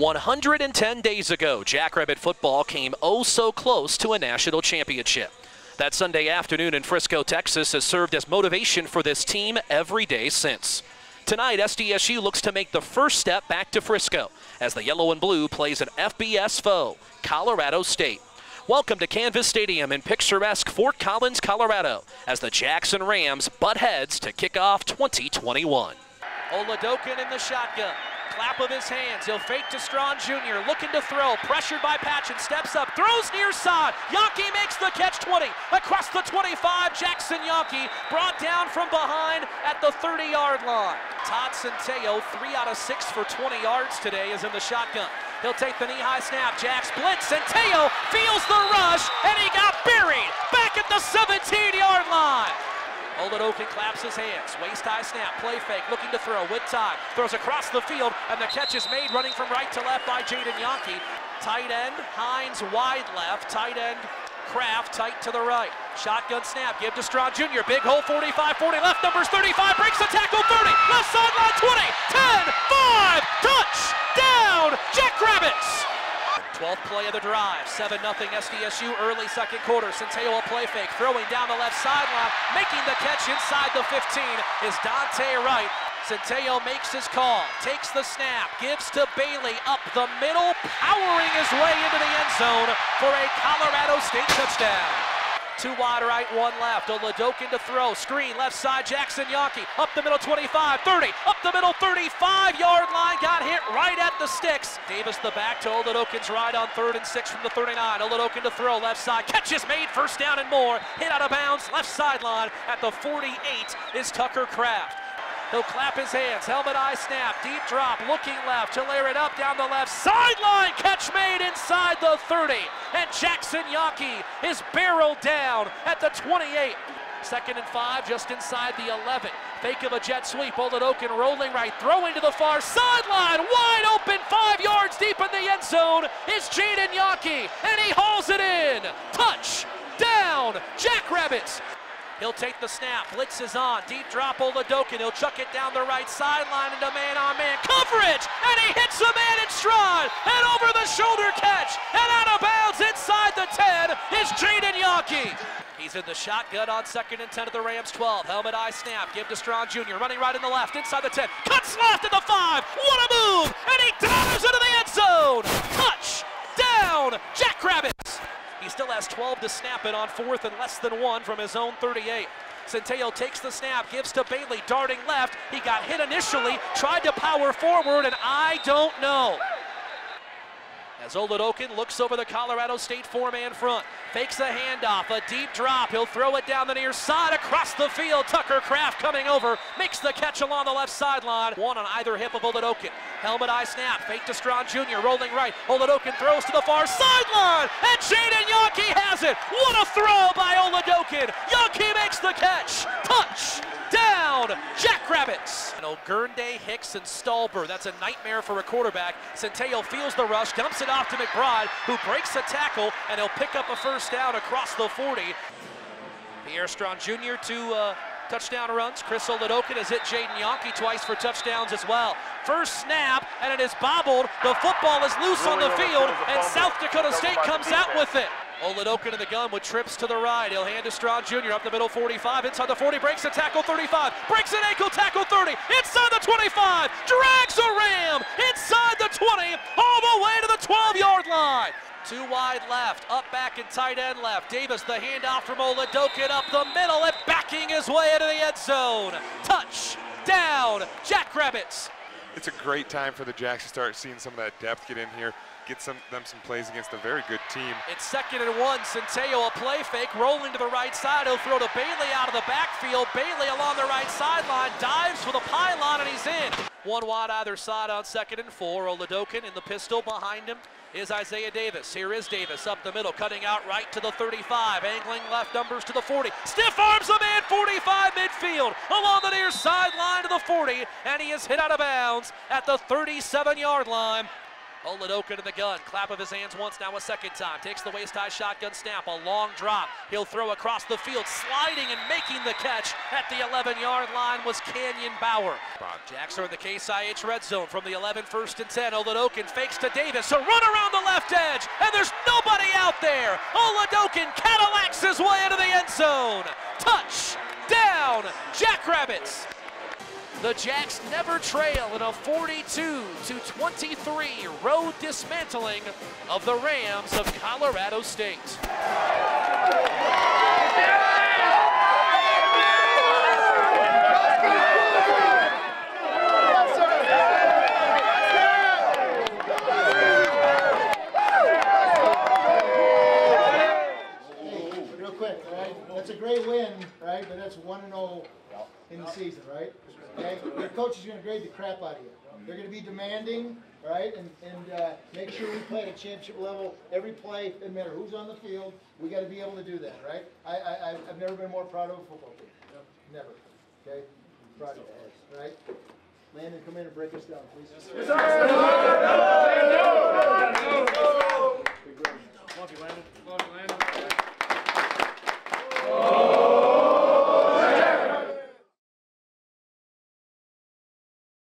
110 days ago, Jackrabbit football came oh so close to a national championship. That Sunday afternoon in Frisco, Texas has served as motivation for this team every day since. Tonight, SDSU looks to make the first step back to Frisco as the yellow and blue plays an FBS foe, Colorado State. Welcome to Canvas Stadium in picturesque Fort Collins, Colorado, as the Jackson Rams butt heads to kick off 2021. Oladokun in the shotgun clap of his hands. He'll fake to Strawn Jr. looking to throw. Pressured by Patchen. Steps up. Throws near side. Janke makes the catch 20. Across the 25. Jaxon Janke brought down from behind at the 30 yard line. Todd Centeio, three out of six for 20 yards today, is in the shotgun. He'll take the knee high snap. Jacks blitz. Centeio feels the rush, and he got buried back at the 17 yard line. Oladokun claps his hands. Waist high snap. Play fake. Looking to throw Todd. Throws across the field, and the catch is made running from right to left by Jadon Janke. Tight end. Hines wide left. Tight end. Kraft tight to the right. Shotgun snap. Give to Strawn Jr. Big hole 45 40. Left numbers 35. Breaks the tackle 30. Left sideline 20. 10 5. Touch. Down. Jackrabbits. 12th play of the drive, 7-0 SDSU early second quarter. Centeio a play fake, throwing down the left sideline, making the catch inside the 15 is Dante Wright. Centeio makes his call, takes the snap, gives to Bailey up the middle, powering his way into the end zone for a Colorado State touchdown. Two wide right, one left. Oladokun to throw. Screen left side. Jaxon Janke up the middle 25, 30, up the middle 35 yard line. Got hit right at the sticks. Davis the back to Oladokun's right on third and six from the 39. Oladokun to throw left side. Catch is made first down and more. Hit out of bounds left sideline at the 48 is Tucker Kraft. He'll clap his hands. Helmet eye snap. Deep drop. Looking left. To layer it up down the left sideline. Catch made inside the 30. And Jaxon Janke is barreled down at the 28. Second and five, just inside the 11. Fake of a jet sweep. Oken rolling right, throwing to the far sideline. Wide open, five yards deep in the end zone is Jadon Janke, and he hauls it in. Touch down. Jackrabbits He'll take the snap. Blitz is on. Deep drop Oladokun. He'll chuck it down the right sideline into man-on-man coverage. And he hits the man in stride. And over the shoulder catch. And out of bounds inside the 10 is Jadon Janke. He's in the shotgun on second and 10 of the Rams 12. Helmet eye snap. Give to Strawn Jr. Running right in the left. Inside the 10. Cuts left at the 5. What a move. And he dives into the end zone. Touch. Down. Still has 12 to snap it on fourth and less than one from his own 38. Centeio takes the snap, gives to Bailey, darting left. He got hit initially, tried to power forward, and I don't know. As Oladokun looks over the Colorado State four-man front, fakes a handoff, a deep drop. He'll throw it down the near side across the field. Tucker Kraft coming over, makes the catch along the left sideline. One on either hip of Oladokun. Helmet eye snap, fake to Strawn Jr. rolling right. Oladokun throws to the far sideline, and Jadon Janke has it. What a throw by Oladokun. Janke makes the catch. Touch down. Jackrabbits. And Ogurnday, Hicks, and Stallber. That's a nightmare for a quarterback. Centeio feels the rush, dumps it off to McBride, who breaks a tackle, and he'll pick up a first down across the 40. Pierre Strawn Jr. to uh, touchdown runs. Chris Oladokun has hit Jadon Janke twice for touchdowns as well. First snap, and it is bobbled. The football is loose on the field, and South Dakota State comes out with it. Oladokin in the gun with trips to the right. He'll hand to Strawn Jr. up the middle 45. Inside the 40, breaks a tackle 35. Breaks an ankle tackle 30. Inside the 25. Drags a ram. Inside the 20. All the way to the 12 yard line. Two wide left, up back and tight end left. Davis, the handoff from Oladokun up the middle and backing his way into the end zone. Touch, down, Jackrabbits. It's a great time for the Jacks to start seeing some of that depth get in here get some, them some plays against a very good team. It's second and one. Centeio a play fake, rolling to the right side. He'll throw to Bailey out of the backfield. Bailey along the right sideline, dives for the pylon, and he's in. One wide either side on second and four. Oladokun in the pistol behind him is Isaiah Davis. Here is Davis up the middle, cutting out right to the 35, angling left numbers to the 40. Stiff arms a man, 45 midfield, along the near sideline to the 40, and he is hit out of bounds at the 37 yard line. Oladoka to the gun. Clap of his hands once, now a second time. Takes the waist high shotgun snap. A long drop. He'll throw across the field. Sliding and making the catch at the 11 yard line was Canyon Bauer. Jacks are in the Case IH red zone from the 11, first and 10. Oladokun fakes to Davis. A run around the left edge, and there's nobody out there. Oladokun Cadillacs his way into the end zone. Touch down, Jackrabbits. The Jacks never trail in a 42-23 road dismantling of the Rams of Colorado State. That's win, right? But that's one and zero in the season, right? Okay. Your coach is going to grade the crap out of you. They're going to be demanding, right? And and uh, make sure we play at a championship level every play. No matter who's on the field, we got to be able to do that, right? I, I I've never been more proud of a football team. Never. Okay. Proud of you, right? Landon, come in and break us down, please. Love you, Landon. Love